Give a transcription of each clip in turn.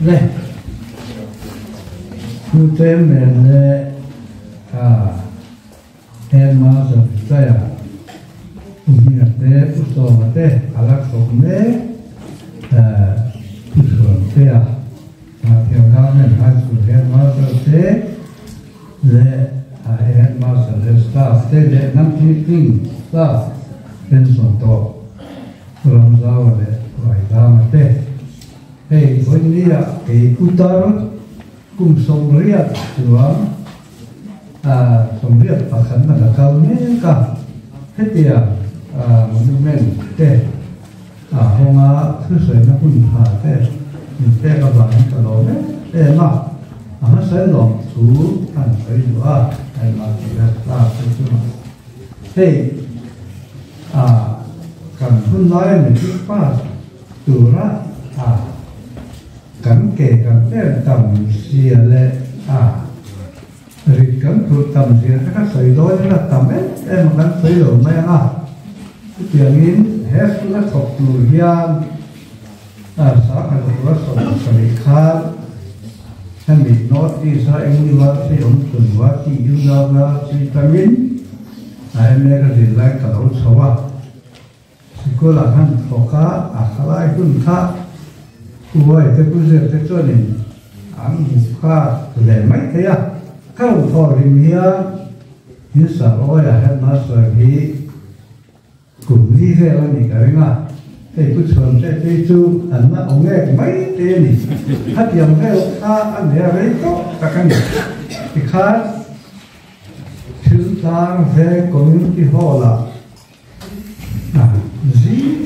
ね。普天面であ天満さんたや海がてうとまてあらこんであうつわてや。まてをかめはつく天満さんて。であ天満さんでスターステでなんていうピンスターステンソンとプラムザワでワイダーまて Hey, buen día. Escucharon cum sonría, ¿verdad? Ah, sonría, pasando la calmeca. ¿Qué día? Ah, monumento. ¿Qué? Ah, honga, se suena un jate. Un té cabrón, calome. Eh, ma. Ah, se lo, su, tan frío, ah, el material, ah, se suena. Hey, ah, กันพุ่นน้อยเหมือนที่ป้าตุระอ่า 관계가 뺐다면 시엘에 아 rikkan frutam sir taka soido ela tame em kan soido mayanga tiangin hes la soklu hian asa kan la soklu sari khal hemi not isa engli wa wa ti yuna la si tamin ai me kalau sawa sikola kan foka akala kha Voi te cho nên ang hispa le mai te ya ka u tho rim hia hi sa ro ya ha na sa hi cùng đi xe là mình cái nga thì cứ chuẩn sẽ đi chú anmaonge mai te ni, hát tiền theo ta an dea reitok ca ca ni. thì khác thứ ta về cũng đi họ là gì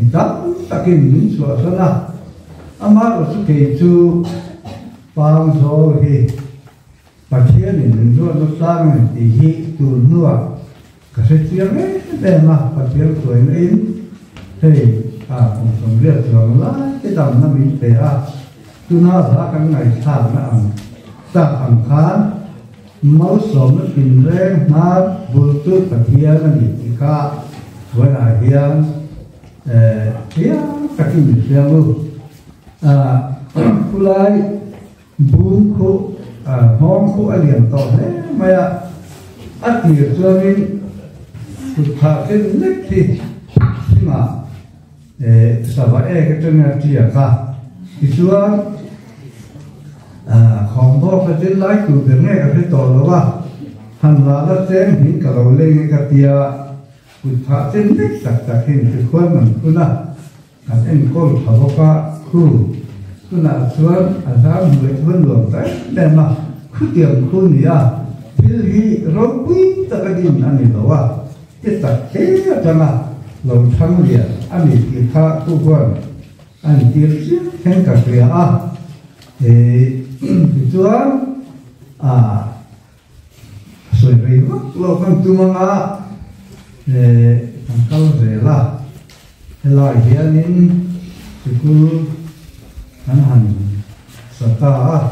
thì dám takin những sửa sân à ama ở sự kỳ chú bằng số thì và chia nên những số nó sang này thì hi tu nua cả sẽ chia đấy để mà và chia tuổi lên thì à cũng sống việc rồi là cái tầm nó mình để à từ na là cái ngày sáng nó ăn ta ăn khán máu sống nó tìm ra mà vừa tư và kia là gì cả với lại hiền kaki siang lu pulai bun ku hong ku alian to he maya atir suami sutha ke nekhi sima sava e ke tena tia ka isua khong bo ka tin lai tu de ne ka to lo wa han la la sem hin ka lo le ka tia 문타센 백삭다 켄트 코만 쿠나 나센 콜 파보카 쿠 쿠나 수원 아사 무베톤 로타 데마 쿠디엄 쿠니야 빌리 로부이 따가디 나니도와 때딱 케야 자나 롱탕리야 아니 기타 쿠권 안 디르시 켄카크야 아 에, 주아 아 소이레이마 로칸 투망아 tankal vela ela hianin sikul an han sata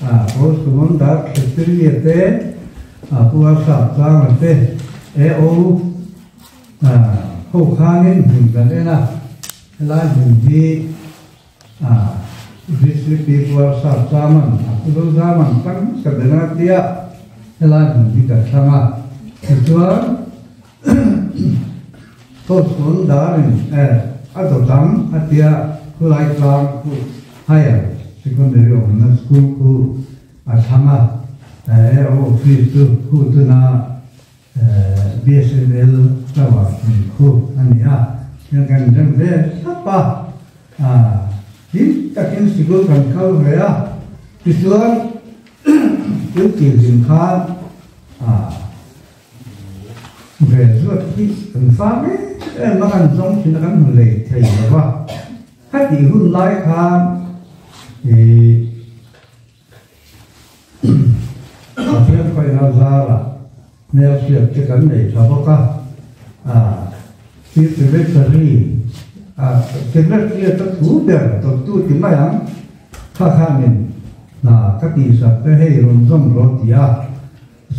a ol kumon da khetri ete a puar sa ta mate e o a ho khanin hin da ena a Visri pipuar sa zaman, aku zaman, kan sebenarnya dia ela hin bi da tō sōn dā rīn, ē, ā tō tāng, ā tīyā, kū āi kāng, kū hāyā, sikōn dē rī wā nā sū kū, ā tāngā, ē, wō kū sū, kū tū nā, bē shē rē lū, tā wā kū, ā nī ā, yā kā nī rīng bē, tā pā, ā, tī, tā kīn sikō kāng kā wā yā, tī sū ā, tī tī rīng kā, ā, về ruột thì cần phá mấy em nó cần giống thì nó cần một lệ thầy nó vào hát thì hương lái khan thì sao là nếu na zara cần siap che kan nei thaboka a ti ti ve sari à cái na kia tất thú ber tất tu thì mai ang kha kha mình là các tỷ sa cái hei rồng rồng ro ti à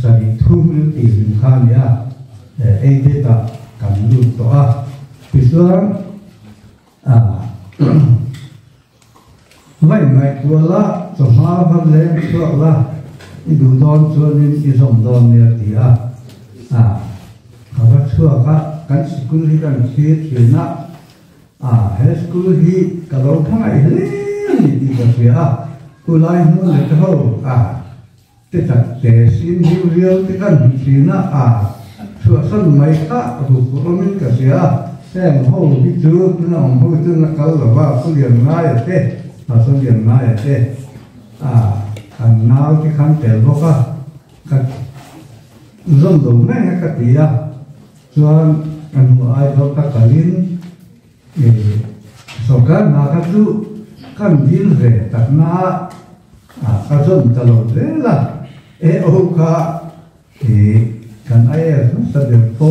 sa thu mi tỷ mình kha ni em biết ta cảm nhận to a xưa à a vậy ngày qua là cho ha văn lên cho là đi đủ đón cho nên đi dòng đón này thì à à họ bắt chua cả cái school đi cái thiết thì na à hết school đi cái lâu tháng ngày lên đi cái gì à cô lại muốn lấy cái hậu à cái thật để xin hiu riêng cái cái gì na à sửa sân mấy cả đủ nó mình cả gì à xem hậu đi chưa nó hậu chứ nó câu là vào cái liền ngay ở thế. À số điểm ngay ở thế. À anh nào cái khăn tiền vô cả cái dân đủ này cái gì à cho anh mua ai vô cả cái liên. Thì sau cái nào cái chú khăn dính về đặt na à cái dân cho lâu thế là. Ê, ô cả thì กันไอ้ตะเดือดโต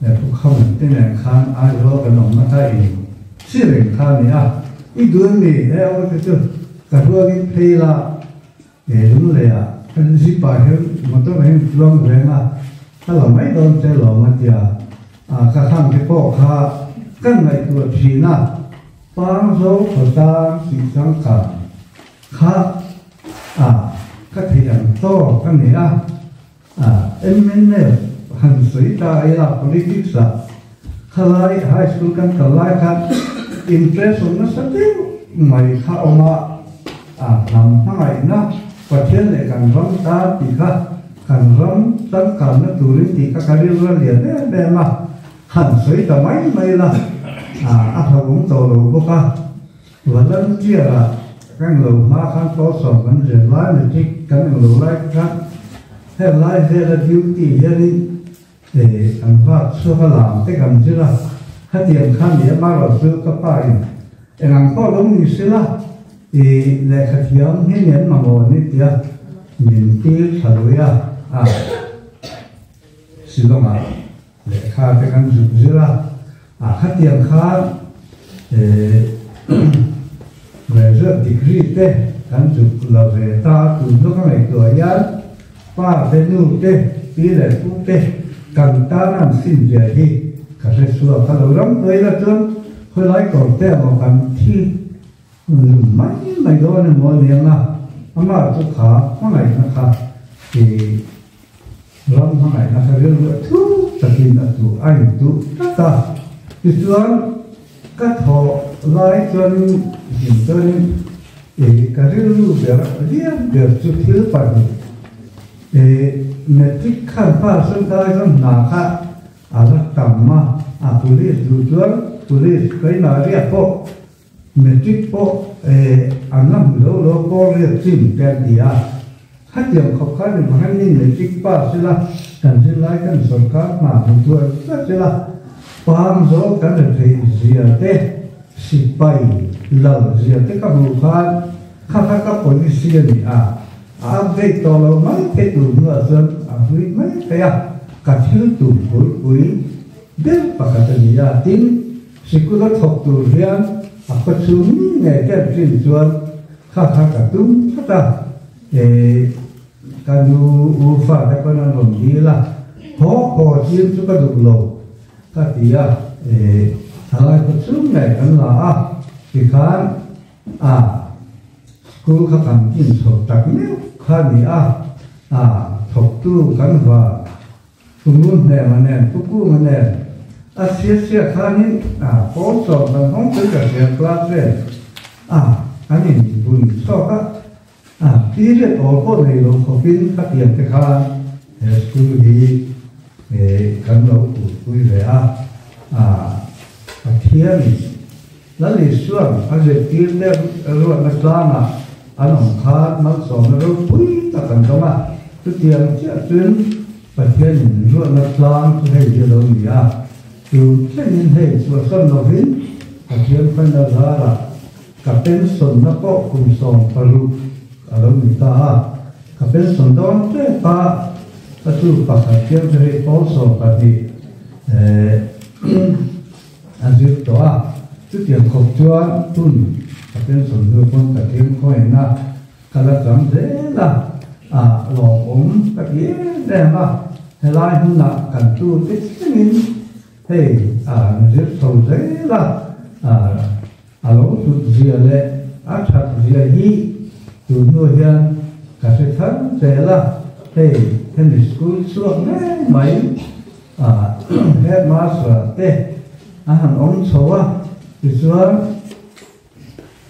เนี่ยพวกเขาเหมือนที่ไหนข้างไอ้รอกันหนองมาได้เองชื่อเรื่องข้านี่อะอีดูนี่เอ้เอาไปเจอกับพวกินี้เพลละเอ๋รู้เลยอะเป็นสิป่าเห็นมันต้องเห็นร้องเพลงอะถ้าเราไม่โดนใจหลอกมันจะอ่ากระทั่งที่พ่อค้ากันในตัวทีน่ะปางโซขตาสีสังขาค้าอ่าก็เทียงโต้กันเนี่ยอ่า ne han sui ta ai la politics a khalai high school kan kalai kan interest on na sa tin mai kha oma a nam hangai na pathian le kan ram ta ti kha kan ram tan kan na turin ti ka karil ra lia ne be ma han sui ta mai mai la a a ha gum to lo bo ka walan kia ra kan lo ma kan to so kan je la ne ti kan lo lai kan her lai her la tiu ti her ni e ang pha so ka lam te kam chi la ha tiam khan ni ma ro su ka pa ni e ang pho long ni si la e le kha thiam ni nen ma mo ni ti a min ti sa ro ya a si lo ma le kha te kan su chi la a kha tiam kha e về rất degree thế, kan chụp là về ta cùng lúc này tuổi gian pa ve nu te ti le tu te kan ta nan sin je hi ka se su ka lo ram toi la chun khoi lai ko te mo kan thi. Mai mai do ne mo ne na ama tu kha ma ngai na kha ki ram ma ngai na ka ri thu ta ki na tu ai tu ta ta. Ti chuan ka tho lai chuan hin chuan e ka ri lu ber riam ber chu thil pa ni e ne tik khan pa sun dai sun na kha ala tamma a police du chuan police kai na ria po metric po e anam lo lo ko ria chim pe dia hát điểm khó khăn thì mà hắn nhìn metric pa sila kan cần lai kan cần ma hun mà ta sila pam zo kan de thei zia te sipai lal zia te ka bu khan kha kha ka police ni a a ve to lo à te tu ngua sơn a hui mai te ya ka thil tu bul bui del nhà tin sikula thok tu hian a ko chu mi nge ke trin chuan kha kha ka tum thata e kanu u fa ta ko na nom hi la ho ho chin chu ka du lo ka tia e thalai ko chu nge kan la a 카미아 아 덕두 간과 중문대 만에 북구 만에 아 시시야 카니 아 보소 방송 들게 클라스에 아 아니 분 소가 아 뒤에 오고래로 거긴 같이한테 가 스쿨이 에 간로 구이래야 아 아티엠 날리 수아 아제 뒤에 로나 อันองคาดมักสอนเราปุ้ยตะกันก็ว่าทุกเทียนเชื่อซึ่งประเทศหนึ่งรวดนักสร้างให้เจริญยาอยู่เช่นนี้ให้ส่วนส้นเราหินประเทศพันธาละกับเป็นสนนักก็คุมสองปรุอารมณ์ตากับเป็นสนดอนเตะตาประตูปัจจัยเรียองที่เขสอนปฏิเอ่ออันสุดตัวทุกเทียนขบจวนตุน tun kapel sondon pon ka tim ko na kala jam de la a lo om ka ye de ma helai hun na kan tu te singin hey a azir to de la a alo tu zia le a chat zia hi tu no hian cả sự thân sẽ là thì thêm school xuống nghe mấy à headmaster tê à ông số à thì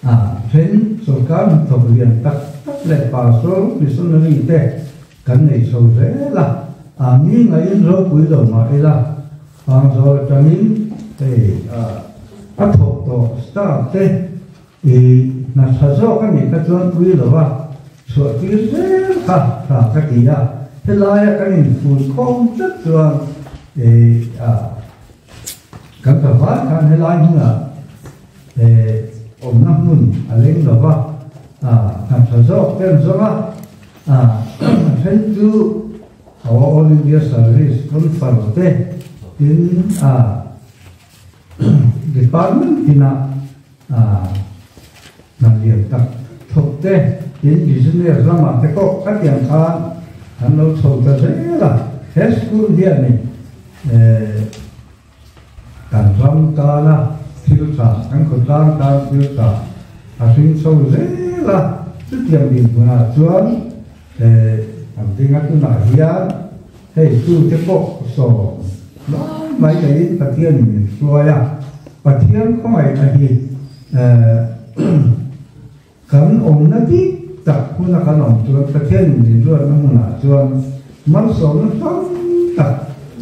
à trên số cam thuộc liền tắc tắc lệ bà số vì xuống nó đi tê cái này số dễ là à mi ngày in rồi cuối đầu mà ấy là hàng số cho mình thì à áp thổ tổ start tê thì là sao số cái này cái chuyện cuối đầu à so ti dễ là là ka ti à. Thế là ya ka in không khom chat thì à a kan phát va kan he lai hunga omnam nun aleng lova nam sazo ten zoma ten tu our all India service kun farvote in department ina naliyam tak thokte in business zoma teko katyam kha hanlo thokta zela hes kun diya ni kanzam kala ram ka anh thil sa kan ko tan ta thil sâu a là so ze la tu tiang din na chuan eh am tinga tu na hian hei so lo cái pathian ni suaya pathian ko mai a hi là kan om na ti tak tập kan om chuan pathian ni ruat na huna chuan mal so na tam tak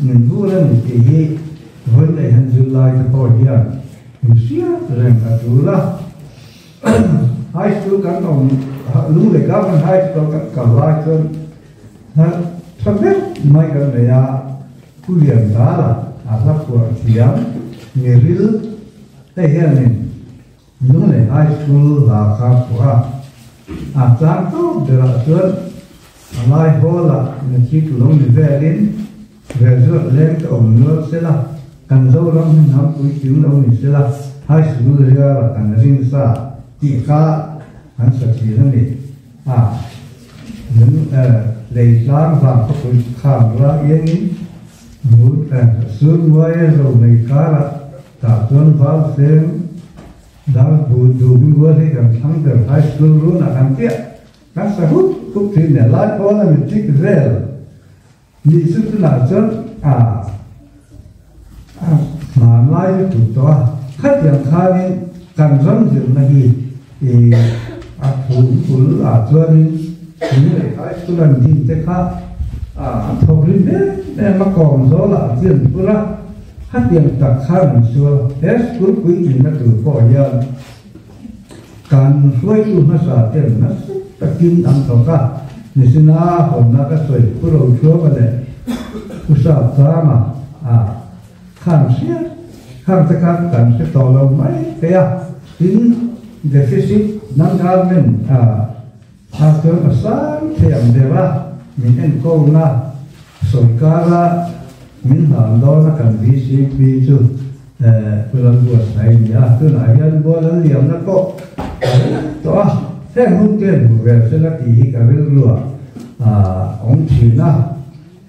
nin bu na ni ti hi hoi nei han zu lai ta ko hian ni sia משיח רנגדולה. Heilsdruckern og nogle gamle heilsdruckern kan være så det mega med jeg kulian dala ala for tiam neril det her men nogle heilsdruckern la kan pura atlanto de la sur alai hola ne sik cần kan lắm nên hin ham chiếu ting thì sẽ là hai high school ra là cần ring sa ti cả, an sa chi na à, a nun lấy sáng và ko pui ra yên ý muốn cần wa vui rồi lấy ka là cả tuần val xem dal bu du bí vô thì cần thắng được hai school luôn là cần tiếc. Các sở hút cũng thì ne lại có là mình thích vel nhị sức là na à mà mai chủ cho khách hàng khai đi càng dân diện là gì thì à phụ phụ à cho đi những người khác tôi làm gì thế khác à thầu đi đấy nên mà còn số là diện tôi là khách hàng tạc khai mình xưa hết cuối quý gì nó từ cỏ dân càng suy tu nó sợ tiền nó ta kim ăn tàu cả nên xin à hôm nay cái tuổi phụ đầu chúa mà này อุตส่าห์มา kanskje kanskje kan kanskje sẽ om meg. mấy cái à? Tính deficit năng cao mình à à tôi mà sáng thì em đề ra. Mình em câu na soi min ham na kan VCP chu eh pulan bu sai ni a tu na yan bo lan liam na ko to a he mu te bu ve se la ti ong chi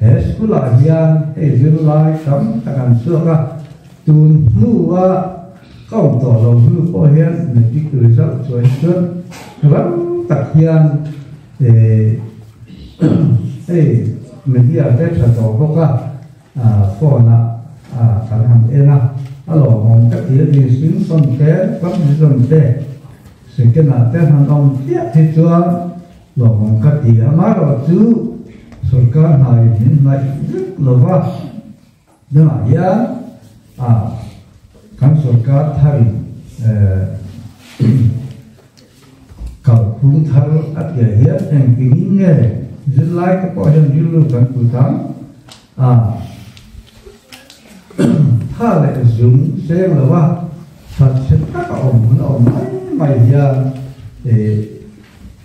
hết he skula hian he zil lai kam ta kan su ka tun nu a kaum to lo nu ko hian ne ti ku result choi chun ram tak hian eh eh media te cha to ko ka à phò na à khả năng e à lo mong các địa đi xuống son té các địa son té sự cái nào té hàng ông tiếc thì chúa lo mong các địa mà lo chú सरकार này hiện nay rất là vất. Nên là giá à các सरकार thay cầu cũng thay ắt để hết thành cái những nghề rất lại các bạn dân dữ lưu cảnh của thắng. À tha lại dùng xe là vất. Thật sự các ông muốn ông mấy mày giờ. Để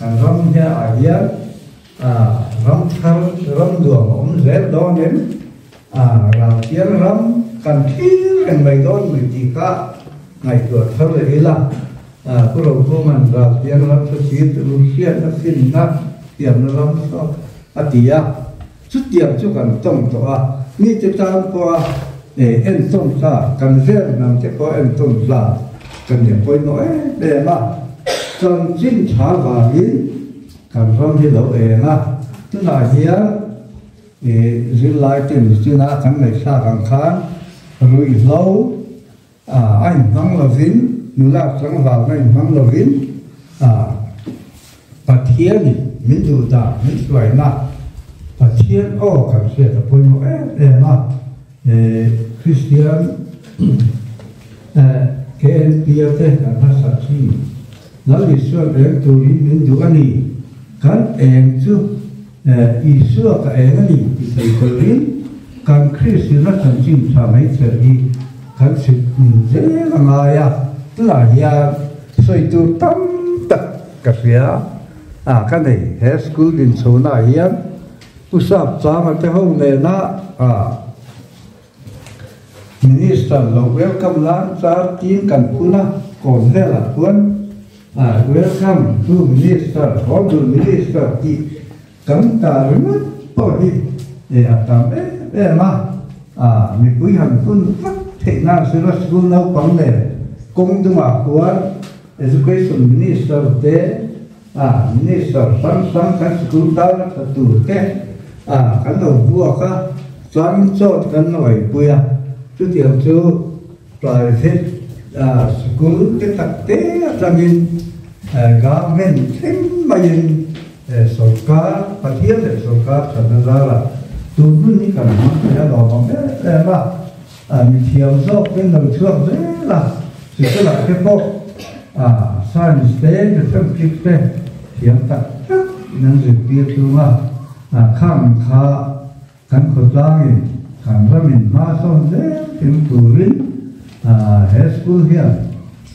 rong đến cần he a hian à rong thar, rong duang om zel do nen a ra tiang ram kan thil kan mai don mi ti ka ngai tu thar le ila à ku ro ko man ra tiang rong sa chi tu lu hian na xin na tiam na rong so a ti ya chút tiam chu kan tong to a ni te ta ko a e en tong sa kan zel nam te ko en tong sa kan ne poi no e de trong chính trả và hiến cảm ơn thì đâu ế na. Tức là hiến thì giữ lại tiền chứ na thằng này xa càng khá rồi lâu à anh vắng là vĩnh nếu là chẳng vào này vắng là vĩnh à và thiên mình đủ ta mình tuổi na. Và thiên ô, cảm sẽ là bôi một ế ế mà Christian à, cái em bia thế là nó sạch sinh nó đi xưa em tu mình à, đủ anh kan em chu i xưa em anh đi thầy có liên kan nó thành chim cha mấy chờ đi kan sự dễ là ngài à. Tức là ya xoay tu tâm tất à cái này hết school din số na u usap cha mà cái hôm này na à. Minister lo welcome lan sa tin kan puna còn thế là quân uh, welcome to minister, honorable minister, di kanta remote po di e atam e e ma à mi quý han kun phát thể na sự là school nấu bằng này công tu mà của education minister te à minister sang sang kan school ta na tu te à kan đầu vua ka chọn cho kan nói bui à chú tiểu chú là cứ cái thực tế là mình có mình thêm mà mình số cá và thiết để số cá cho nên ra là tôi luôn đi cả đó nó biết là à mình thiếu do bên đầu trước đấy là chỉ có là cái bộ à sao mình thế để phân tích thế thiếu tận chắc nên rồi biết tôi mà. À khám khá cắn khổ ra mình khám ra mình ma xong đấy, thì tôi high school here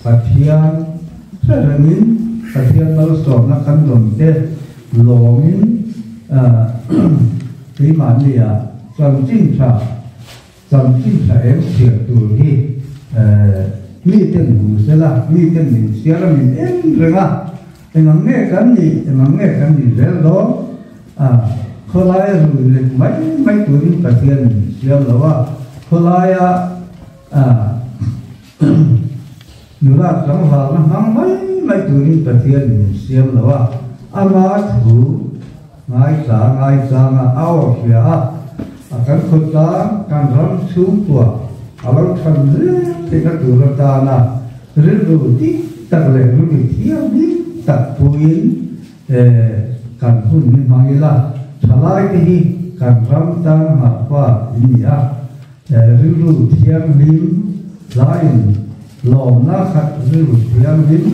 pathian saramin pathian palo stop na kan dom te longin pri man lia chang jing cha chang jing cha em sia tu hi mi ten gu se la mi ten min sia la min em renga engang ne kan ni engang ne kan ni re lo a kholaya ru le mai mai tu ni pathian sia lo wa kholaya a นูราสังหารนะหังไม่ไม่ตัวนี้ปตะเทียนเสียมหรอว่าอามาถูง่ายสาง่ายสางเอาเสียอาการคนตาการรังสูงตัวอารมณ์ทันเรื่องที่นักดูรตานะเรื่องรู้ที่ตักเงรู้ที่เที่ยวนี้ตักปุยเอ่อการพูดนี่มาเยละฉลาดที่การรังตามหาว่าอินเดียเรื่องรู้เที่ยวนี้ lain lom na khat ri ru tiam lim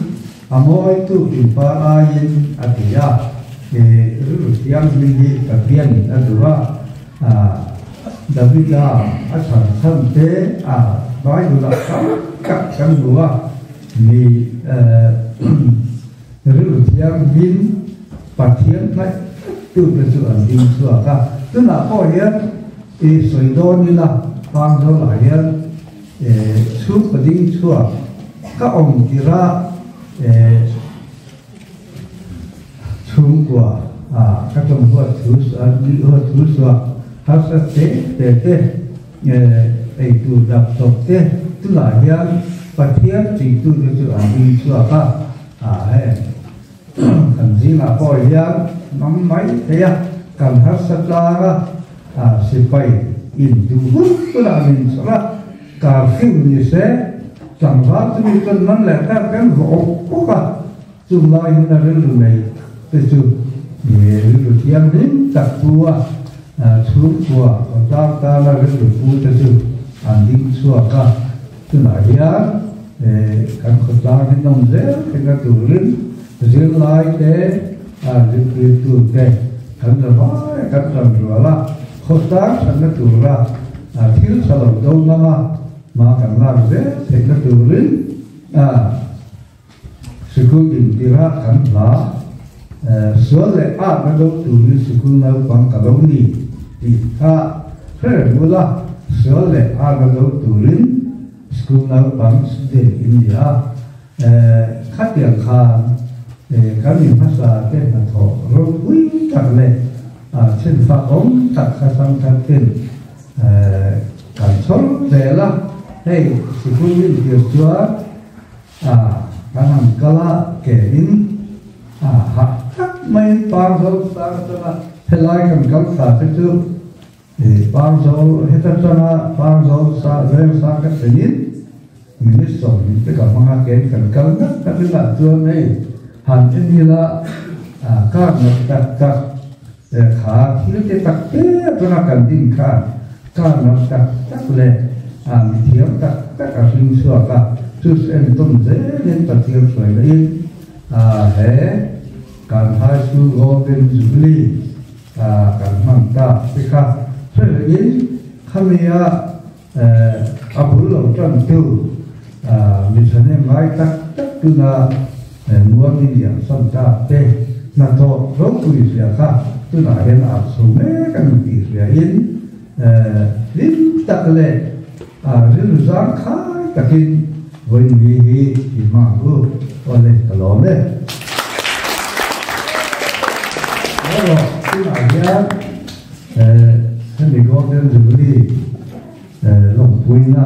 amoi tu kin pa ayin atia ke ru tiam min hi ka pian adua a davida a san san te a bai du la ka ka kan dua ni ri ru tiam tiang pa pathian lai tu ke su an ding su ka tu na ko hian e soi do ni la pang do la hian su pa ding ka om tira chung kwa à các trong qua thứ sa ni qua thu sa ha sa te te tế ei tu đập tok te tu la hiền và thiên chỉ tu được chữ anh đi chùa ka a he kan ji ma po hiền nam mai te ya kan ha sa ta ra a sẽ bay in du hu tu là mình sợ cả phim như thế chẳng pháp thì mình cần nắm lẽ ta cái vỗ có cả chung lai như là cái này. Thì chung lu tiang din tak tua chu tua ta ta la lu pu ta chu an ding chua ka tu na ya kan ko ta ni nong ze ka tu rin zil lai te a lu pu tu te kan la ba kan ram ru la ko ta san na tu ra. A thil sa lo do ma 마강라르세 백합도를 아 수쿠긴 디라 간라 수월레 아 나도 두는 수쿠나 광가로니 디타 헤르무라 수월레 아 나도 두는 수쿠나 광스데 인디아 에 카티아카 에 가미 마사 테나토 로우이 카르레 아 첸파 옴 타카상 카텐 에 간솔 데라 hey sự cũng như điều chúa à cái hàng kala kể in à ha mai par zo tar chana helai kan kal sa te chu e par zo heta chana par zo sa ve sa ka tenin minis so ni te ka manga ke kan kal na ka ni la chu nei han chen ni la a ka na ta ta e kha thil te tak te chana kan ding kha ka na ta tak le a mi thiam tak tak ka hing suwa ka chu en tom ze nen ta thiam suai le a he การพาสู่โลเป็นจุลีการมันตาสิคะเพื่อยินขมีอาอาบุลลจันติวมิฉะนั้นไม่ตักตักตุนามั ril zang khai takin wen gi hi hi ma gu ole kalom le Hello, xin hỏi nhé, thân mình có thêm dự đi ờ, lòng quý nha,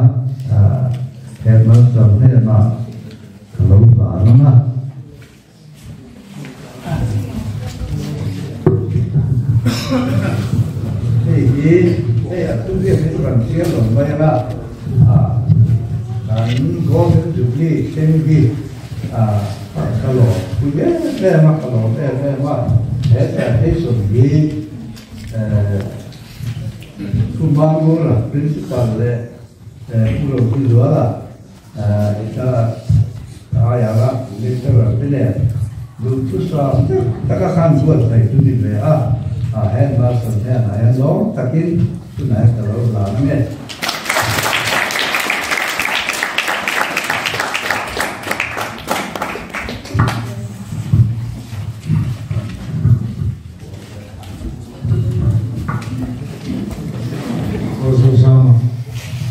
thêm mất tầm thế mà, lâu lạ lắm nha. Thì, thì, thì, tôi biết cái phần chiếc của mình là Gården du blir, den blir kalor. Punya tema kalor, tema tema itu di Kumbangura principal le pulau Kuala kita ayala lekar bela lucu sah takkan kanjuat saya tu di bela ah handball sahaja handball takin tu naik kalau lama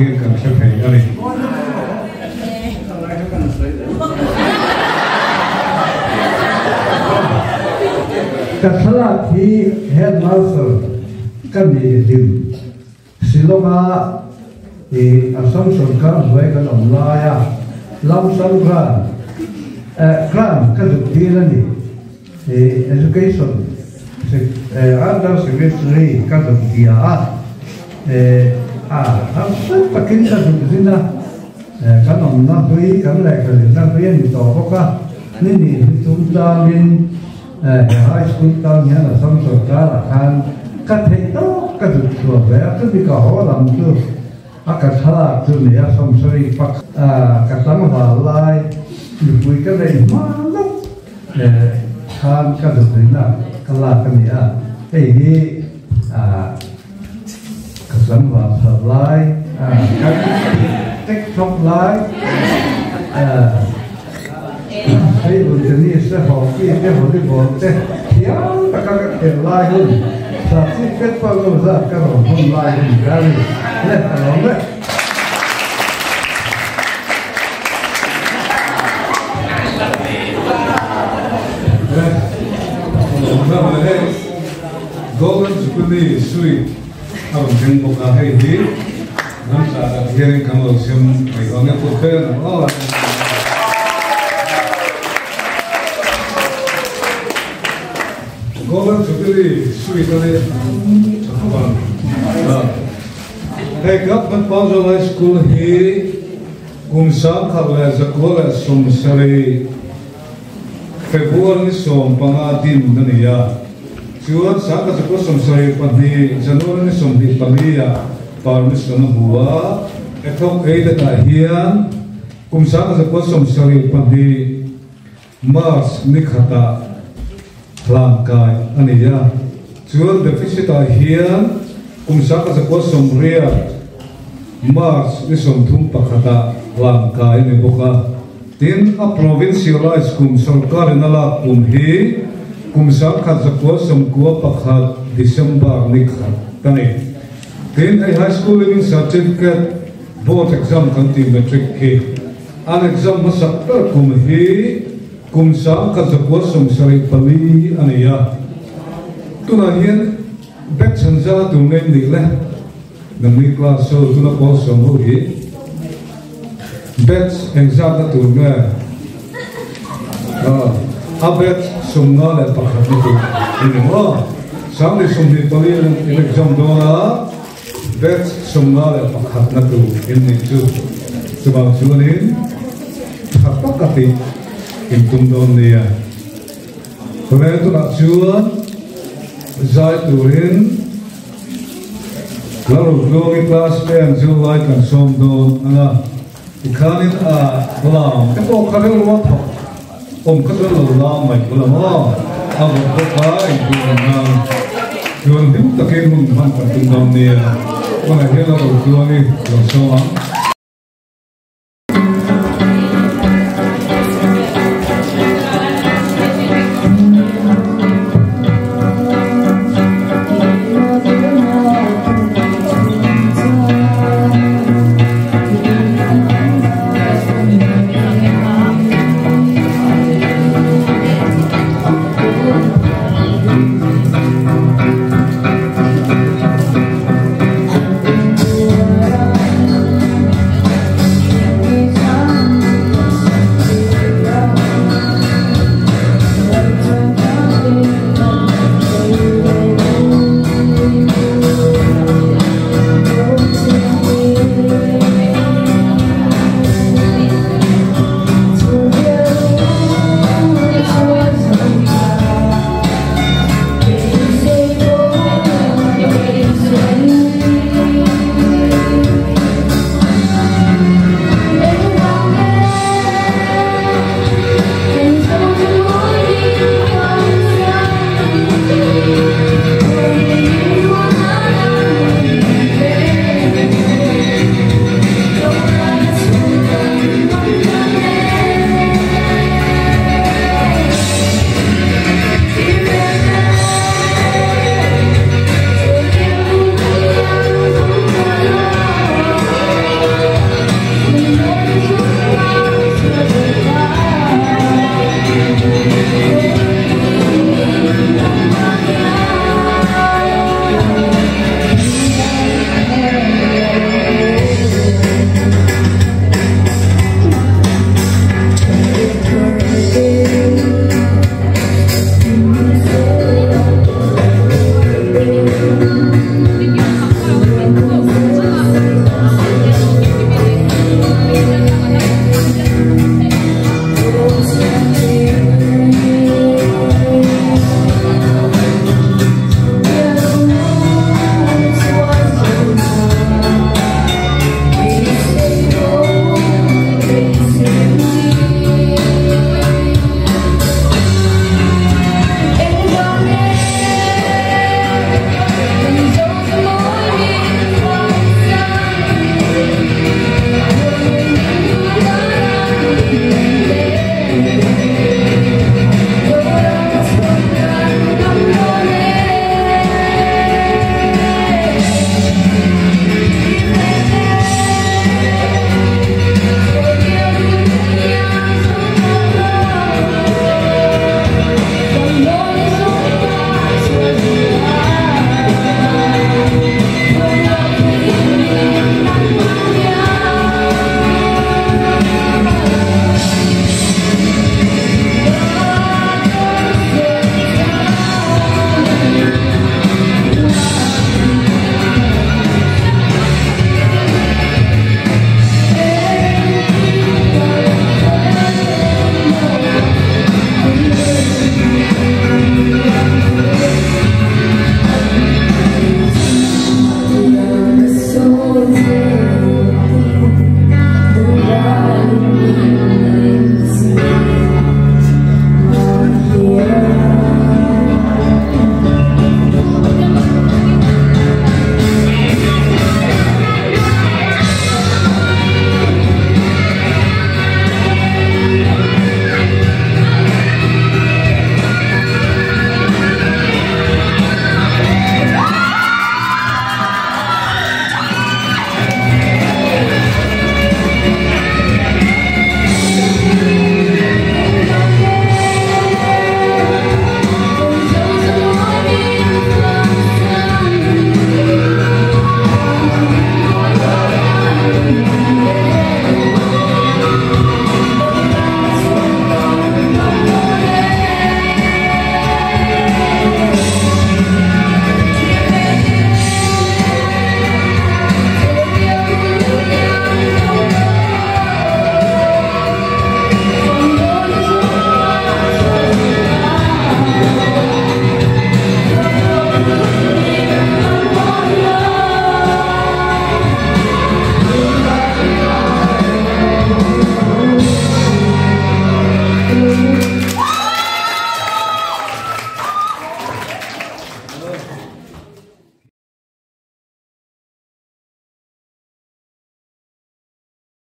xiriirkan shirka ay dhalay kasalaadkii head master qabiidim sidomaa assumptionka zoyga lamlaaya lamsam grant grant kadubdiilani education under secretary kadubdiyaa dukila. à hắn rất là kính sa dụng sinh ra. Các ông nó quý các lại cái nó quý anh tổ có cả nên thì chúng ta nên ờ, hai, chúng ta nhớ là sống sót cả là khan các thầy đó các dụng chùa về các bị cả họ làm chưa? À các thà tu này sống sót phát à các tăng hòa lại được quý cái này mà nó khan ờ, các dụng này là, các là cái này à cái à dẫn vào thở lái các tích trong lái thấy buồn zwembad ah. laai, TikTok laai. Hei, bu jenis sebab kita doen. boleh. Ya, tak akan laai. Saksi ketua gubernur kalau het laai kali. Leh, kalau goed. Golden Japanese sweet. Alhamdulillah ini Nampak akhirnya kamu siam Baiknya tuker Allah Golden Jubilee Sweden Japan. Hey, government Basel High School he kumsa khabla zakola sum sare February som panga din. Stuart saka sa kusam sa iyo pandi janur ni sumdi pamiya parmis ka nabuwa etok ay datahiyan kum saka sa kusam sa iyo mars ni kata langkai. Aniya Stuart deficit ahiyan kum saka sa kusam riya mars ni sumdum pakata langkai ni buka. Tin a provincialized kum sarkar nalak kum sa ka zakwa som kuwa pakhat december ni khat tani tin ai high school living certificate board exam kan ti metric hi an exam masak tar kum hi kum sa ka zakwa som sari pali ania tuna hian bek chanza tu ngai ni le. Nam ni class so tuna ko som ho hi. Bet exam tu ngai ah a sungna da pakhamitu inwa samne sumni tolil ilek jamdona det sungna da pakhamatu inni ju sebab junin khapakati intum donia itu nak jual zaiturin lalu glori kelas pen jual lain kan som don ana ikanin a lam itu kalau rumah po các wa tho om của lo lam mai ko lam a bo ko ka in tu na chuan dim takin mun han kan tum don nia ona hela ro glory lo